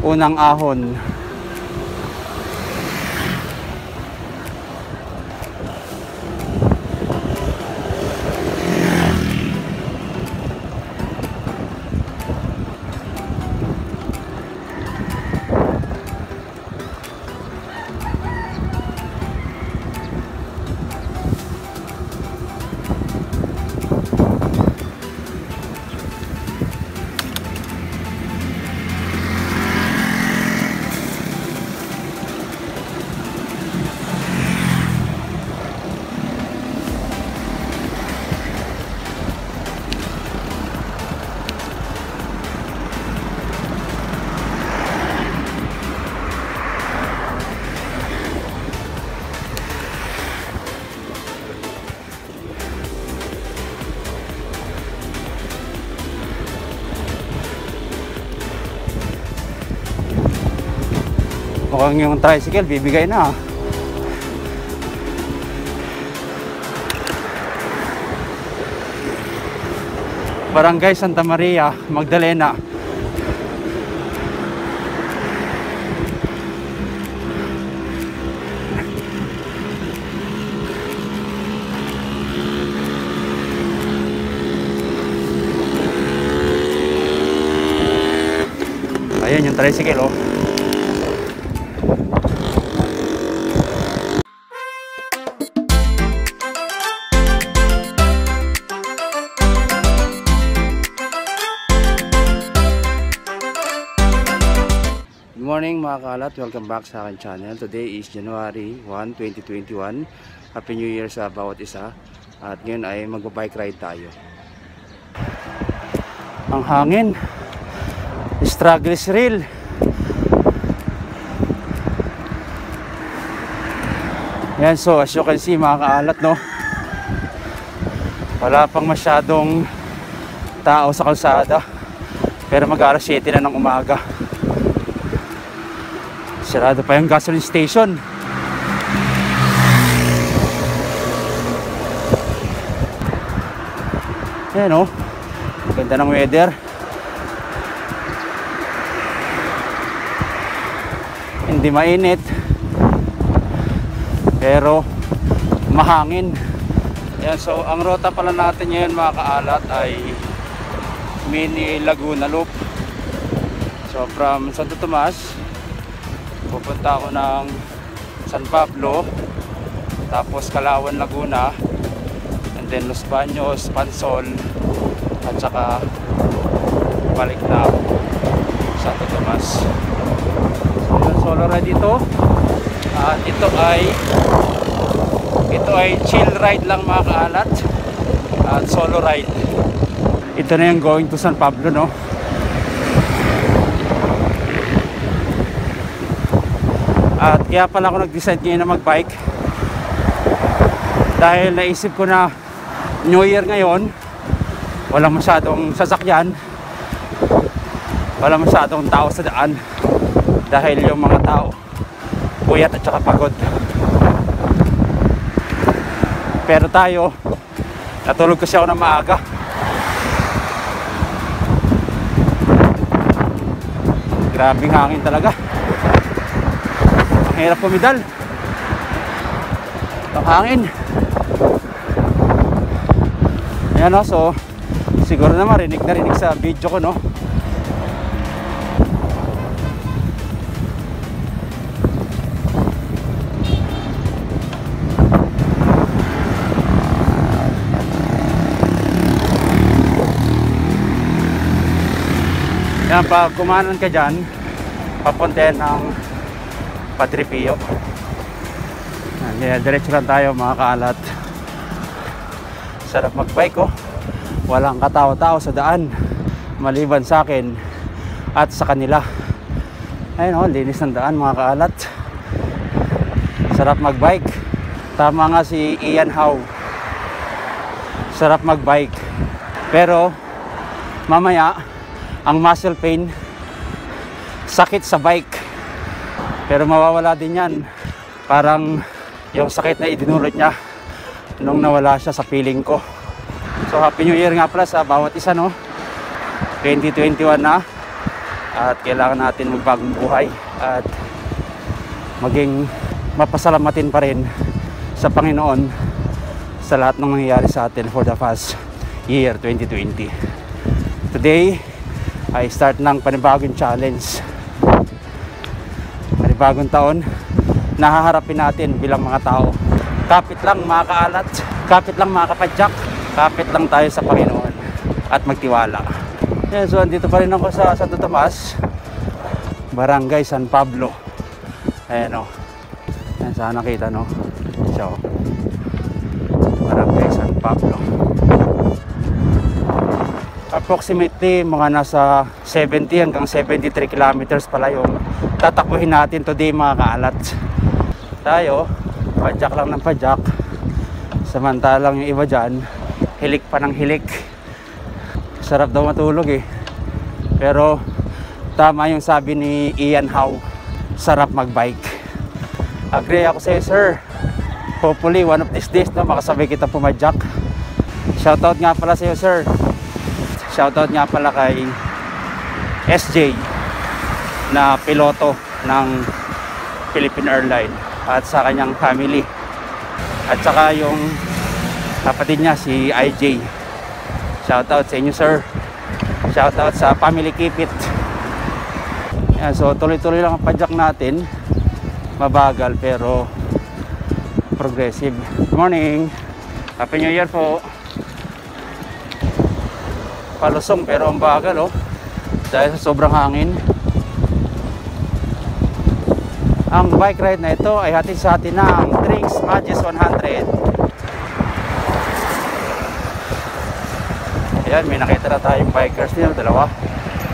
unang ahon. Mukhang yung tricycle bibigay na. ah. Barangay Santa Maria, Magdalena. Ayan yung tricycle oh. Kalat, welcome back sa akin channel. Today is January 1, 2021. Happy New Year sa bawat isa. At ngayon ay magba-bike ride tayo. Ang hangin. Struggle is real. Yan, so as you can see mga kaalat no. Wala pang masyadong tao sa kalsada. Pero mag-alas 7 na ng umaga. Sarado pa yung gasoline station. Ayan o. Ganda ng weather. Hindi mainit. Pero mahangin. Ayan, so ang rota pala natin ngayon mga kaalat ay mini Laguna Loop. So from Santo Tomas, pupunta ako ng San Pablo tapos Kalawan Laguna and then Los Baños, Pansol at saka balik na ako Santo Tomas. So solo ride dito. At ito ay ito ay chill ride lang mga kaalat at solo ride. Ito na yung going to San Pablo no At kaya pala ako nag-decide ngayon na mag-bike. Dahil naisip ko na New Year ngayon, walang masyadong sasakyan. Walang masyadong tao sa daan. Dahil yung mga tao, puyat at saka pagod. Pero tayo, natulog kasi ako ng maaga. Grabing hangin talaga hirap pumidal. Ang hangin. Ayan o so siguro na marinig na rinig sa video ko no? Yan pag kumanan ka dyan papuntayan ng Padre Pio. Yan, diretso lang tayo mga kaalat. Sarap magbike oh. Walang katao-tao sa daan. Maliban sa akin at sa kanila. Ayun oh, linis ng daan mga kaalat. Sarap magbike. Tama nga si Ian Howe. Sarap magbike. Pero mamaya ang muscle pain sakit sa bike pero mawawala din yan parang yung sakit na idinulot niya nung nawala siya sa feeling ko so happy new year nga pala sa bawat isa no 2021 na at kailangan natin magbagong buhay at maging mapasalamatin pa rin sa Panginoon sa lahat ng nangyayari sa atin for the past year 2020. Today, ay start ng panibagong challenge. Panibagong taon, nahaharapin natin bilang mga tao. Kapit lang mga kaalat, kapit lang mga kapadyak, kapit lang tayo sa Panginoon at magtiwala. Yan, so andito pa rin ako sa Santo Tomas, Barangay San Pablo. Ayan o. Yan, sana nakita no. So, Barangay San Pablo. Approximately mga nasa 70 hanggang 73 kilometers pala yung tatakbuhin natin today mga kaalat. Tayo, padyak lang ng padyak. Samantalang yung iba dyan, hilik pa ng hilik. Sarap daw matulog eh. Pero tama yung sabi ni Ian Howe, sarap magbike. Agree ako sa'yo sir. Hopefully one of these days no, makasabay kita pumadyak. Shoutout nga pala sa'yo sir. Shoutout nga pala kay SJ na piloto ng Philippine Airlines at sa kanyang family. At saka yung kapatid niya si IJ. Shoutout sa inyo sir. Shoutout sa family Kipit. Yan, so tuloy-tuloy lang ang padyak natin. Mabagal pero progressive. Good morning. Happy New Year po. Palusong pero ang bagal oh. Dahil sa sobrang hangin. Ang bike ride na ito ay hatid sa atin ng Drinks Magis 100. Ayan, may nakita na tayong bikers dito, dalawa.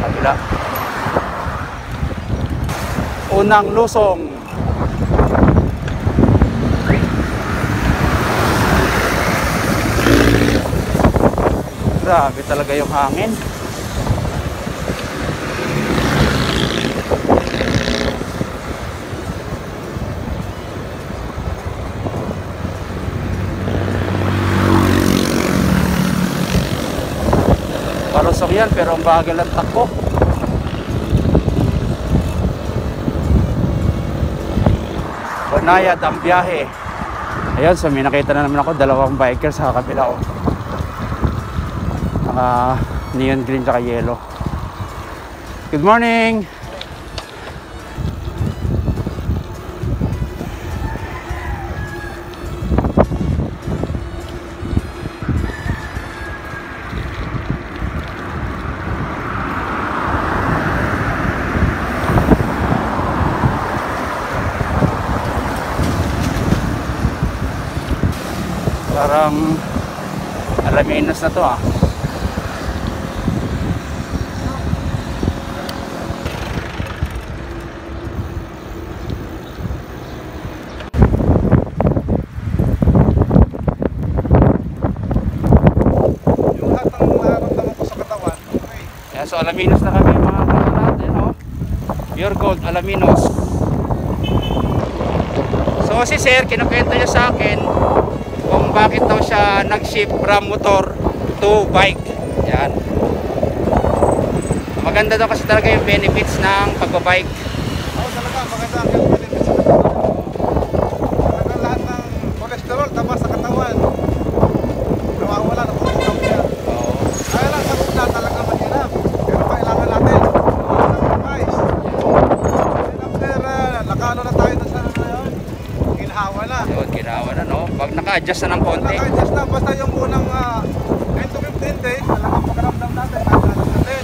Kabila. Unang lusong. Grabe talaga yung hangin. Palusok yan pero ang bagal ang takbo. Banayad ang biyahe. Ayan, so may nakita na naman ako dalawang biker sa kabila oh. Naka neon green tsaka yellow. Good morning! Parang alaminos na to ah. Yung lahat ng nararamdaman ko sa katawan, okay. Ayan, so alaminos na kami mga kalat. Ayan oh. Pure gold, alaminos. So si sir, kinukwento niya sa akin kung bakit daw siya nag-shift from motor to bike. Yan. Maganda daw kasi talaga yung benefits ng pagbabike. Oo, talaga, maganda ang health benefits sa katawan. Talaga lahat ng cholesterol, taba sa katawan. Nawawala, natutulog niya. Oo. Kaya lang sa una talaga mahirap. Pero kailangan natin. Sacrifice. Then after, uh, nakano na tayo na sa ngayon. Ginhawa na. Yun, ginawa na no. Pag naka-adjust na ng konti. Naka-adjust na, basta yung unang uh, 10 to 15 days, talagang pagkaramdam natin, nakaano natin.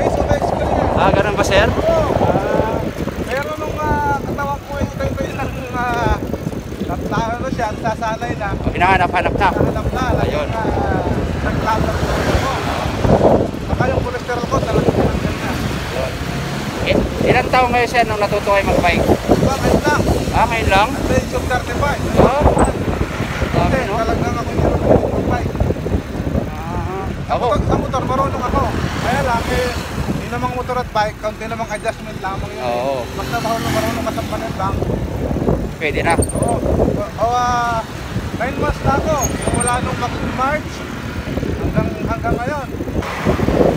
Based on experience. Ah, ganun ba sir? Oo. ah, pero nung ah, katawan ko ay ito yung ng uh, ano siya, sasanay na, O, Hinahanap-hanap na. nahanap na, Ayun. Uh, nagtatak ko ako. Saka yung cholesterol ko talagang tinanggal na. Ilang taong ngayon sir nung natuto kayo mag-bike? Lang, Ah, ngayon lang? at the age of 35. Ah, dami no? talagang ako hindi rin mag-bike. Ah, Sa ako, sa motor, marunong ako. Kaya lang, eh, hindi namang motor at bike, kaunti namang adjustment lamang yun. Oo. Basta marunong, marunong masampanan lang. pwede na. Oo. O, ah, nine months na ako. Wala nung March hanggang, hanggang ngayon.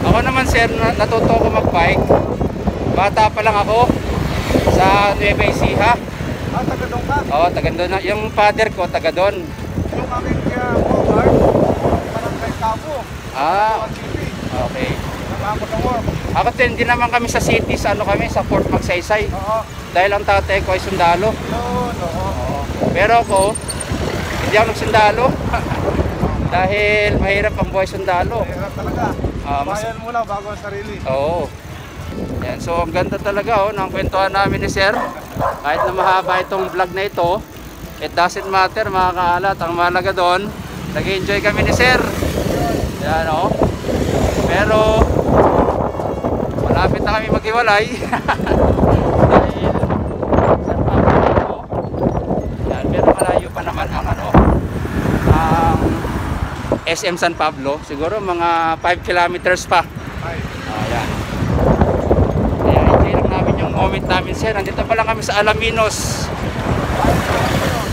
Ako naman sir, na- natuto ako mag-bike. Bata pa lang ako sa Nueva Ecija. Ah, taga doon ka. Oo, taga doon. na- Yung father ko, taga doon. Yung aking uh, Bogart, parang kay Cabo. Ah, okay. Ako din, hindi naman kami sa city, sa ano kami, sa Fort Magsaysay. Oo. Dahil ang tatay ko ay sundalo. Yun, oo. Pero ako, hindi ako nagsundalo. Dahil mahirap ang buhay sundalo. Mahirap talaga. Ah, mas- Bayan muna bago ang sarili. Oo. Yan, so ang ganda talaga oh, ng kwentuhan namin ni Sir. Kahit na mahaba itong vlog na ito, it doesn't matter mga kaalat. Ang mahalaga doon, nag-enjoy kami ni Sir. Yan oh. Pero, malapit na kami maghiwalay. Dahil, San Pablo, yan, pero malayo pa naman ang ano, ang SM San Pablo. Siguro mga 5 kilometers pa. Ay. Ayan. Kaya enjoy lang namin sir. Nandito pa lang kami sa Alaminos.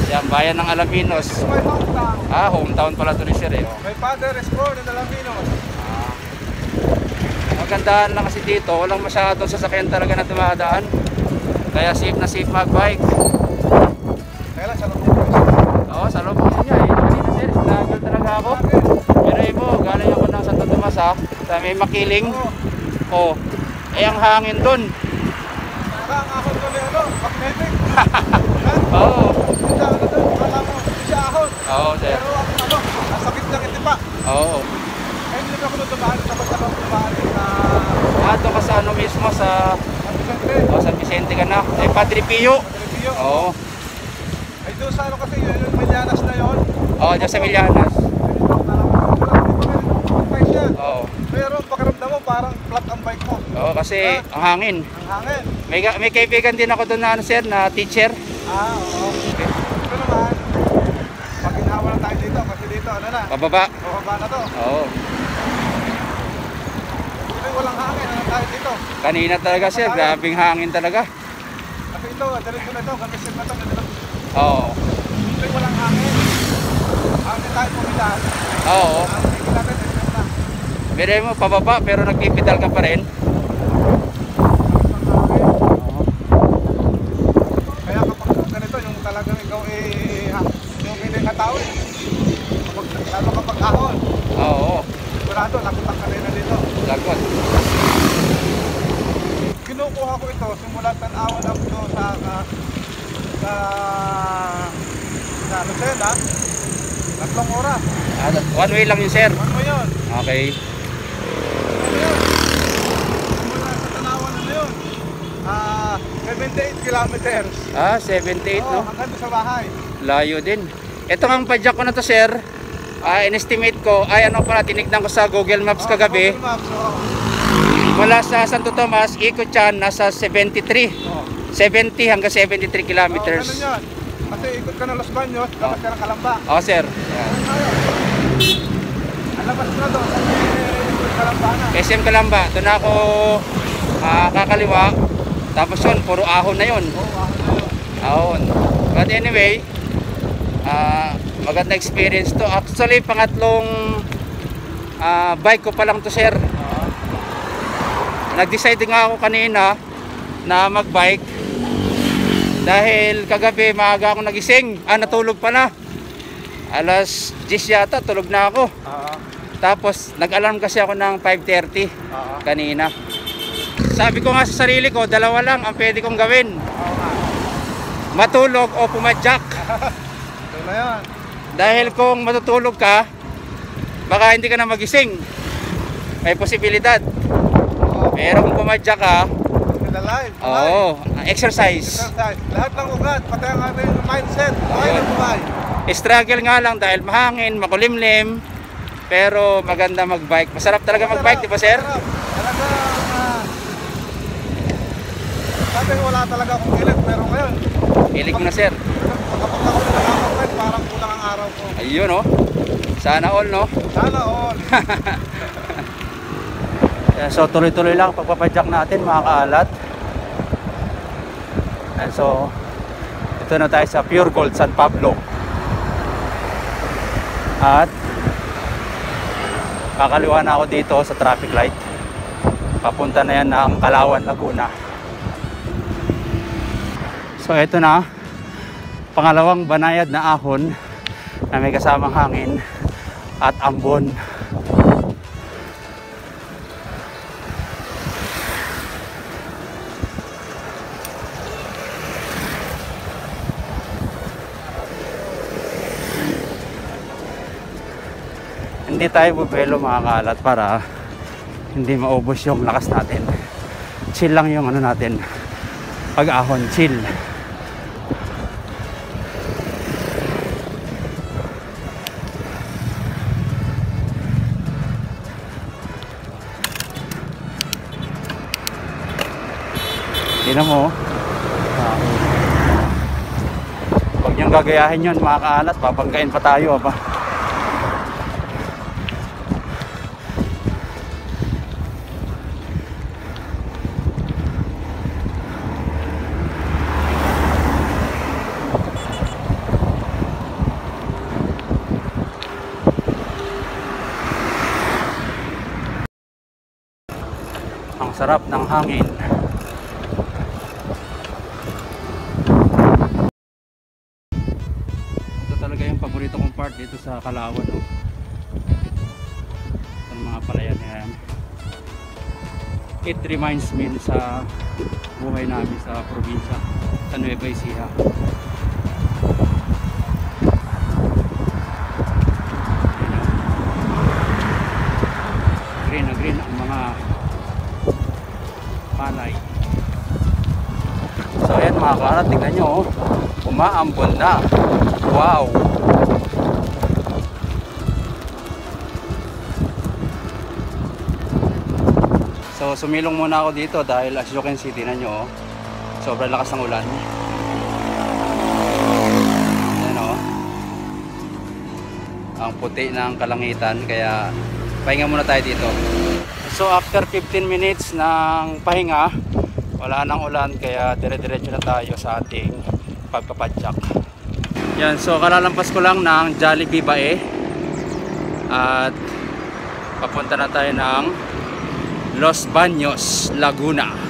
Yan, bayan ng Alaminos. My hometown. Ah, hometown pala to ni sir eh. My father is born in Alaminos. Magandaan lang kasi dito, walang masyadong sasakyan talaga na dumadaan. Kaya safe na safe mag-bike. Kaya lang, sa Alaminos. Oo, sa loob niya eh. Kanina sir, sinagol talaga ako. Pero ibo, galing ako ng Santo Tomas ha. Sa may makiling. Oh, eh ang hangin dun. Parang ahon ko ni ano, magnetic. Oo. Hindi siya ano doon, kala mo, hindi siya ahon. Oo, sir. Pero ako ano, ang sakit ng itipa. Oo. Kaya hindi na ako tapos ako dumaan na Ah, doon ka sa ano mismo sa San Vicente. oh, San Vicente ka na. Eh, Padre Pio. Televio. Oo. Ay doon sa ano kasi yun, yung Medianas na yun. Oo, dyan sa siya. Oo. Pero ang pakiramdam mo parang flat ang bike mo. Oo, kasi ang hangin. Ang hangin. May, may kaibigan din ako doon na ano, sir, na teacher. Ah, oo. Ito naman, pag ginawa na tayo dito, kasi dito ano na, Pababa. bababa na to. Oo. Ito walang hangin, ano tayo dito. Kanina talaga, sir. Grabing hangin talaga. Kasi ito, diretso na ito, kamisin na ito, ganito. Oo. Ito walang hangin. Hangin tayo pumilaan. Oo. Ang hangin ito na. Pero mo, pababa, pero nagpipidal ka pa rin. Kaya kapag ganito, yung talagang ikaw eh, ha, yung hindi ka tao eh. Kapag, lalo kapag ahon, Oo. sigurado, lakot ang kanina dito. Lagot. Kinukuha ko ito simula tanawan up to sa sa sa sa Lucena. Tatlong oras. Ah, one way lang yun, sir. Ano mo yun? Okay. Ano? Simula sa tanawan na yun. Ah, 78 kilometers. Ah, 78, Oo, no? hanggang doon sa bahay. Layo din. Ito ang padyak ko na to, sir. Ah, in-estimate ko, ay ano pala, tinignan ko sa Google Maps Oo, kagabi. Google Maps, oo. Mula sa Santo Tomas, ikot yan, nasa 73. Oo. 70 hanggang 73 Oo, kilometers. ganun yun. Kasi ikot ka ng Los Baños, labas ka ng Kalamba. Oo, sir. Yan. Ang labas na doon, sa Kalamba na. SM Kalamba, doon ako ah, kakaliwa. Tapos yun, puro ahon na yun. Oo, ahon na yun. Ahon. But anyway, ah, maganda experience to. Actually, pangatlong ah, bike ko pa lang to, sir. Nag-decide nga ako kanina na mag-bike dahil kagabi maaga ako nagising. Ah, natulog pala. Alas 10 yata, tulog na ako. Oo. Tapos, nag-alarm kasi ako ng 5.30 Oo. kanina. Sabi ko nga sa sarili ko, dalawa lang ang pwede kong gawin. Matulog o pumadyak. Ito na yan. Dahil kung matutulog ka, baka hindi ka na magising. May posibilidad. Pero kung pumadyak ka, Still alive. oo, exercise. Exercise. Lahat ng ugat, pati ang ating mindset. Buhay Ayun. na buhay. Struggle nga lang dahil mahangin, makulimlim. Pero maganda mag-bike. Masarap talaga mag-bike, di ba sir? Masarap. Talaga, ah, dati wala talaga akong kilit, pero ngayon, Hilig mo na sir. kapag ako nakakapag parang kulang ang araw ko. Ayun oh. Sana all no. Sana all. So tuloy-tuloy lang pagpapadyak natin mga kaalat. So ito na tayo sa Pure Gold San Pablo. At kakaliwa na ako dito sa traffic light. Papunta na yan ng Kalawan, Laguna. So eto na pangalawang banayad na ahon na may kasamang hangin at ambon hindi tayo bubelo mga kalat para hindi maubos yung lakas natin chill lang yung ano natin pag ahon chill Tingnan mo. Ah. Huwag niyong gagayahin yun mga kaalat. Babanggain pa tayo. Aba. Ang sarap ng hangin. Ito talaga yung paborito kong part dito sa Kalawan. No? Ang mga palayan yan. It reminds me sa buhay namin sa probinsya, sa Nueva Ecija. Green na green ang mga palay. So ayan tingnan nyo, oh. umaambon na. Wow! So sumilong muna ako dito dahil as you can see, tingnan nyo, oh. sobrang lakas ng ulan. Ayan oh. Ang puti ng kalangitan, kaya pahinga muna tayo dito. So after 15 minutes ng pahinga, wala nang ulan kaya dire-diretso na tayo sa ating pagpapadyak. Yan, so kalalampas ko lang ng Jollibee Bae at papunta na tayo ng Los Baños, Laguna.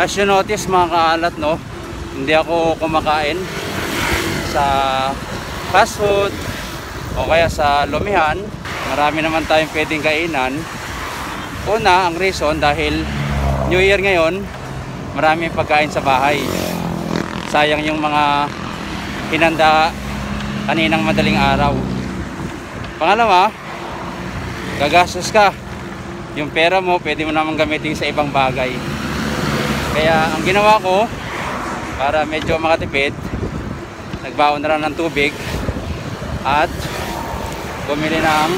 As you notice mga kaalat no, hindi ako kumakain sa fast food o kaya sa lumihan. Marami naman tayong pwedeng kainan. Una, ang reason dahil New Year ngayon, marami pagkain sa bahay. Sayang yung mga hinanda kaninang madaling araw. Pangalawa, gagastos ka. Yung pera mo, pwede mo naman gamitin sa ibang bagay. Kaya ang ginawa ko para medyo makatipid, nagbaon na lang ng tubig at bumili ng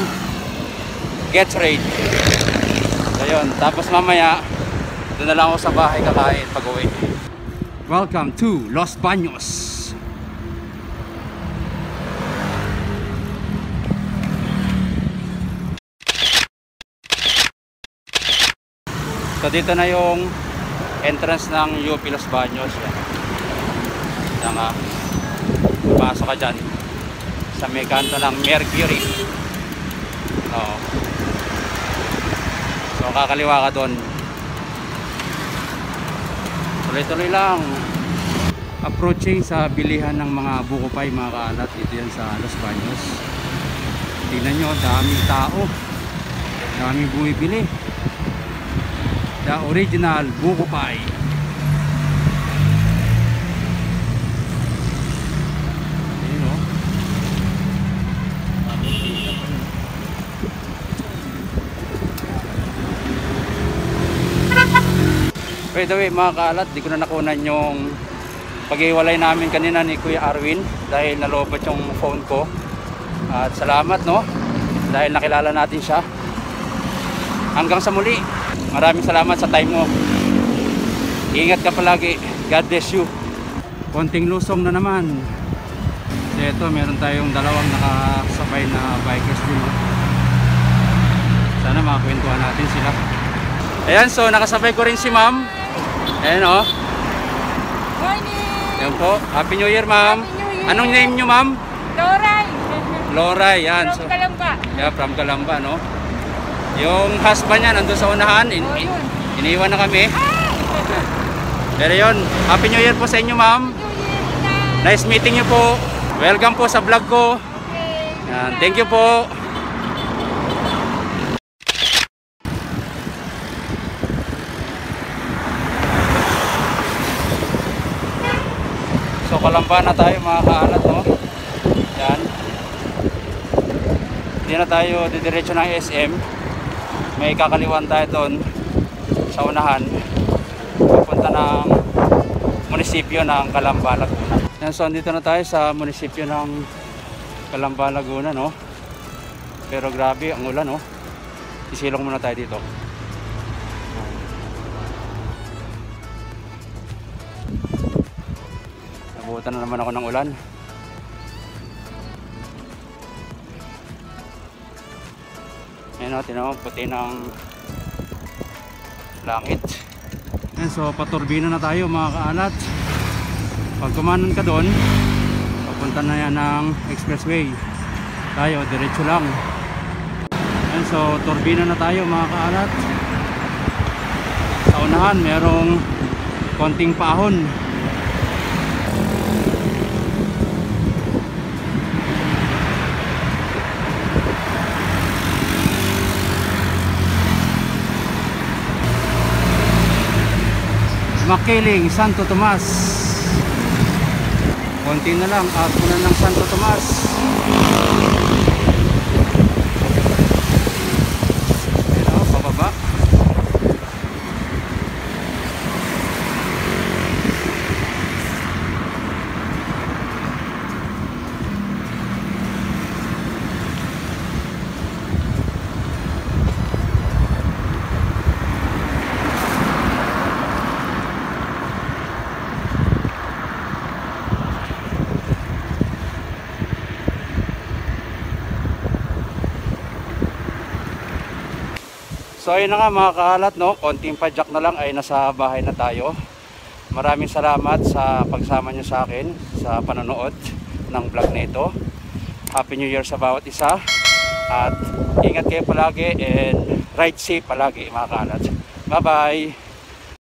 Gatorade. So yun, tapos mamaya doon na lang ako sa bahay kakain pag uwi. Welcome to Los Baños. So dito na yung entrance ng UP Los Baños. Yan. Yan. Pasok ka dyan. Sa may kanto ng Mercury. Oo. So kakaliwa ka doon. Tuloy-tuloy lang. Approaching sa bilihan ng mga bukupay, mga kaalat. Dito yan sa Los Baños. Tingnan nyo, daming tao. Daming bumibili the original buko pie. Ayun o. By the way mga kaalat, di ko na nakunan yung pag-iwalay namin kanina ni Kuya Arwin dahil nalobot yung phone ko. At salamat no, dahil nakilala natin siya. Hanggang sa muli. Maraming salamat sa time mo. Ingat ka palagi. God bless you. konting lusong na naman. So ito, meron tayong dalawang nakasabay na bikers din. Sana makakwentuhan natin sila. Ayan, so nakasabay ko rin si ma'am. Ayan oh. Morning! Ayan po. Happy New Year ma'am. Anong name nyo ma'am? Doray! Laura, yan. So, From Kalamba. yeah, from Calamba, no? Yung husband niya nandun sa unahan. In, Oh, in- iniwan na kami. Ah! Pero yun, Happy New Year po sa inyo ma'am. Nice meeting niyo po. Welcome po sa vlog ko. Yan, thank you po. So kalamba na tayo mga kaalat no. Yan. Hindi na tayo didiretso ng SM. May kakaliwan tayo doon sa unahan. Papunta ng munisipyo ng Calamba, Laguna. Yan, so andito na tayo sa munisipyo ng Calamba, Laguna, no? Pero grabe ang ulan, no? Isilong muna tayo dito. Nabutan na naman ako ng ulan. Ayan o, tinan mo, puti ng langit. Ayan, so paturbina na tayo mga kaalat. Pag kumanan ka doon, papunta na yan ng expressway. Tayo, diretso lang. Ayan, so turbina na tayo mga kaalat. Sa unahan, merong konting paahon. Makiling, Santo Tomas. Konti na lang, ako na ng Santo Tomas. Ayun o, pababa. So ayun na nga mga kaalat no, konting padyak na lang ay nasa bahay na tayo. Maraming salamat sa pagsama niyo sa akin sa panonood ng vlog na ito. Happy New Year sa bawat isa. At ingat kayo palagi and ride safe palagi mga kaalat. Bye bye!